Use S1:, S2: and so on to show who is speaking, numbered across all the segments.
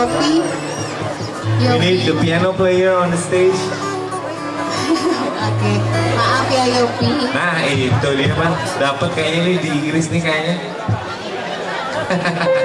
S1: Yopi. We Yopi. need the
S2: piano player on the stage.
S1: Oke, maaf ya Yopi.
S2: Nah itu dia pak, dapat kayaknya nih di Inggris nih kayaknya.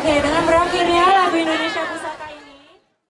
S3: โอเคดังนั้นร้อง